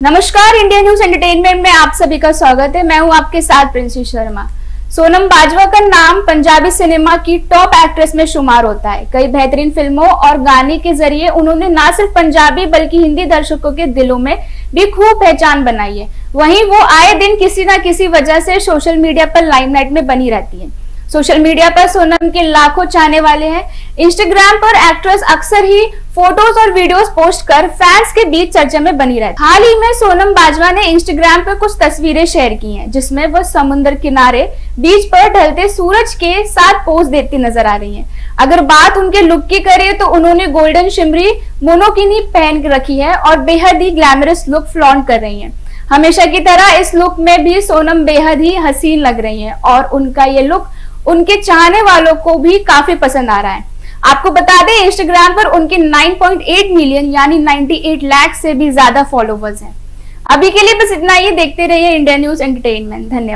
नमस्कार India news entertainment में आप सभी का स्वागत है। मैं हूँ आपके साथ प्रिंसी शर्मा। सोनम बाजवा का नाम पंजाबी सिनेमा की टॉप एक्ट्रेस में शुमार होता है। कई बेहतरीन फ़िल्मों और गाने के ज़रिए उन्होंने न सिर्फ़ पंजाबी, बल्कि हिंदी दर्शकों के दिलों में भी खूब पहचान बनाई है। वहीं वो आए दिन किसी न किसी वजह से सोशल मीडिया पर लाइमलाइट में बनी रहती है। सोशल मीडिया पर सोनम के लाखों चाहने वाले हैं। इंस्टाग्राम पर एक्ट्रेस अक्सर ही फ़ोटोज़ और वीडियोस पोस्ट कर फैंस के बीच चर्चा में बनी रहती। हाल ही में सोनम बाजवा ने इंस्टाग्राम पर कुछ तस्वीरें शेयर की हैं, जिसमें वह समुद्र किनारे बीच पर ढलते सूरज के साथ पोज देती नज़र आ रही हैं। अगर बात उनके लुक की करें तो उन्होंने गोल्डन शिमरी, मोनोकिनी पहन रखी है और बेहद ही ग्लैमरस लुक फ्लॉन्ट कर रही है। हमेशा की तरह इस लुक में भी सोनम बेहद ही हसीन लग रही है और उनका ये लुक उनके चाहने वालों को भी काफ़ी पसंद आ रहा है। आपको बता दें इंस्टाग्राम पर उनके 9.8 मिलियन यानी 98 लाख से भी ज़्यादा फॉलोवर्स हैं। अभी के लिए बस इतना ही। देखते रहिए इंडिया न्यूज़ एंटरटेनमेंट धन्यवाद।